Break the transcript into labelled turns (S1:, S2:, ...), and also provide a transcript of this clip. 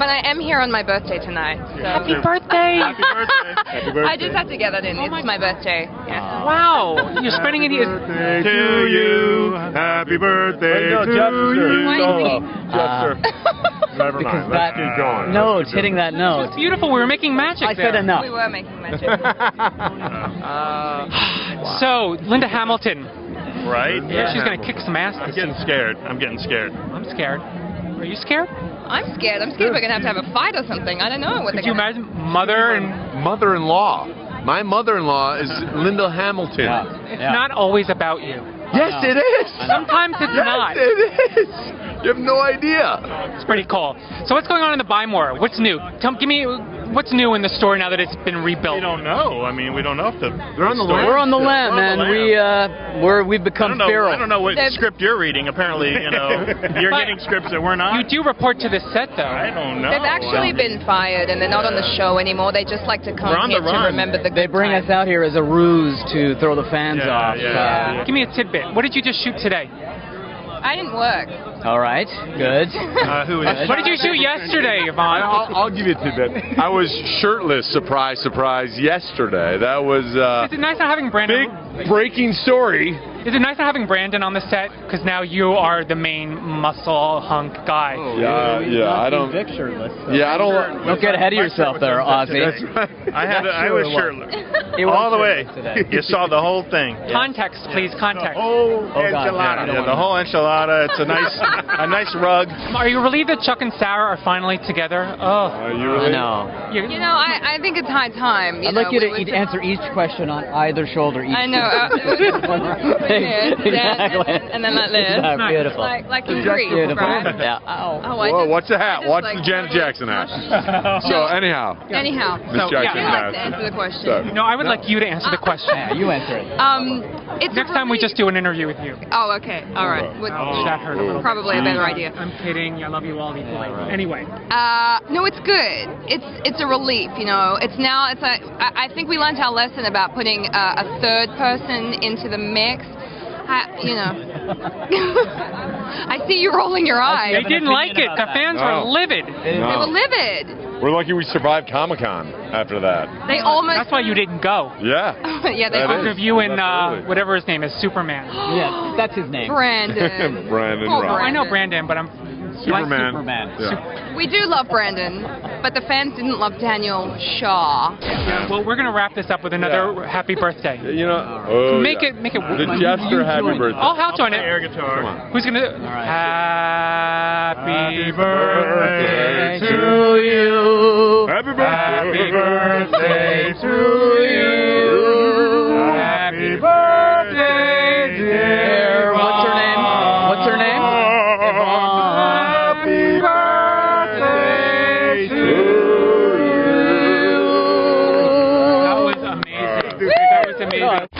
S1: But I am here on my birthday tonight. So.
S2: Happy birthday!
S3: Happy birthday. Happy birthday.
S1: I just had to get that in. Oh it's my birthday. Yeah.
S2: Wow, you're spending it here.
S3: birthday to you. Happy birthday
S4: no,
S3: to you.
S1: Why
S4: Solo.
S1: is oh,
S3: Jeff, sir. Never
S4: Because
S3: mind. Let's
S4: that
S3: keep going.
S4: note,
S3: Let's keep
S4: hitting that note.
S2: It's beautiful. We were making magic
S4: I
S2: there.
S4: said enough.
S1: We were making magic.
S2: Uh, so, Linda Hamilton.
S3: Right?
S2: Yeah, she's gonna kick some ass.
S3: I'm
S2: this
S3: getting scared. I'm getting scared.
S2: I'm scared. Are you scared?
S1: I'm scared. I'm scared we're gonna have to have a fight or something. I don't know what
S2: Could
S1: they're
S2: you
S1: gonna.
S2: imagine mother and
S5: mother-in-law. My mother-in-law is Linda Hamilton.
S2: it's not always about you.
S5: Yes, it is.
S2: Sometimes it's
S5: yes,
S2: not.
S5: it is. You have no idea.
S2: It's pretty cool. So what's going on in the Buy More? What's new? Tell, give me what's new in the store now that it's been rebuilt.
S3: We don't know. I mean, we don't know if the.
S5: They're on the
S3: story-
S5: lam.
S4: We're on the
S3: We're
S4: lam,
S3: on the
S4: man. We uh, we're we've
S3: I
S4: become
S3: don't know.
S4: feral.
S3: I don't know what
S1: They've-
S3: script you're reading. Apparently, you know, you're
S2: But
S3: getting scripts that we're not.
S2: You do report to the set though.
S3: I don't know.
S1: They've actually been fired and they're not on the show anymore. They just like to come
S3: on
S1: here
S3: the
S1: to remember the
S4: They bring
S1: times.
S4: us out here as a ruse to throw the fans
S3: Yeah,
S4: off.
S3: yeah.
S4: Uh,
S2: Give me a tidbit. What did you just shoot today?
S1: I didn't work.
S4: all right, good.
S3: Uh, who is?
S2: What did you shoot yesterday, Yvonne?
S5: I'll, I'll give you a tidbit. I was shirtless, surprise, surprise, yesterday. That was uh,
S2: Is it nice not having Brandon?
S5: big breaking story.
S2: Is it nice not having Brandon on the set? Because now you are the main muscle hunk guy.
S5: Yeah, yeah. I don't.
S4: Shirtless, so
S5: Yeah, I don't.
S4: Don't get ahead of yourself there, Ozzy.
S5: That's right.
S3: I had.
S4: Not
S3: I was shirtless
S4: It was
S3: all the way.
S4: today.
S3: You saw the whole thing.
S2: Context, please. Context.
S3: Oh,
S4: God, yeah,
S3: enchilada.
S4: don't
S3: Yeah, the whole enchilada. It's a nice, a nice rug.
S2: Are you relieved that Chuck and Sarah are finally together? Oh,
S5: Uh, you
S4: I
S5: really?
S4: know.
S2: you,
S1: You know, I, I think it's high time. You
S4: I'd
S1: know,
S4: like you to eat, answer each question on either shoulder. Each
S1: I know. Uh,
S4: exactly.
S1: And, and then like this.
S4: Exactly. Beautiful.
S1: Like, like in
S4: Just
S1: Greece,
S4: beautiful.
S1: right?
S4: Yeah. Ow.
S1: Oh, I
S5: Whoa,
S1: just-
S5: watch the hat.
S1: just,
S5: Watch
S1: like,
S5: the Janet Jackson hat. So anyhow,
S1: Anyhow,
S5: Miss
S2: So,
S5: Jackson
S1: you
S2: yeah.
S1: have to answer the question.
S5: So-
S2: no, I would like you to answer the question.
S4: Yeah, you answer it.
S1: Um, it's
S2: Next time we just do an interview with you.
S1: Oh, okay. All right. With-
S2: Chat her a little bit.
S1: Probably a better idea.
S2: I'm kidding. I love you all equally. Anyway,
S1: Uh, no, it's good. It's it's a relief, you know. It's now it's a. I, I think we learned our lesson about putting uh, a third person into the mix. I, you know. I see you rolling your eyes.
S2: they didn't like it. The fans
S5: No.
S2: were livid.
S1: They were livid.
S5: We're lucky we survived Comic Con after that.
S1: They almost.
S2: That's why you didn't go.
S5: Yeah.
S1: yeah, they
S5: That
S2: I'll
S5: is.
S2: you in uh,
S5: Absolutely.
S2: whatever his name is, Superman.
S4: Yeah, that's his name.
S1: Brandon.
S5: Brandon
S1: Oh,
S5: Rock.
S2: I know Brandon, but I'm
S5: Superman.
S4: Superman.
S5: Yeah.
S1: We do love Brandon, but the fans didn't love Daniel Shaw.
S2: Well, we're gonna wrap this up with another happy birthday.
S5: You know. Oh,
S2: Make
S5: yeah.
S2: it, make it.
S5: The Jeffster, happy
S4: join.
S5: birthday.
S2: I'll help join
S3: Play air guitar.
S5: Come on.
S2: Who's gonna?
S4: right.
S2: Happy
S3: birthday
S4: to you.
S5: Happy birthday.
S2: Birthday
S5: to
S2: you. Happy birthday, dear.
S4: What's her name? What's her name?
S2: Happy birthday to you. That was amazing. That was amazing.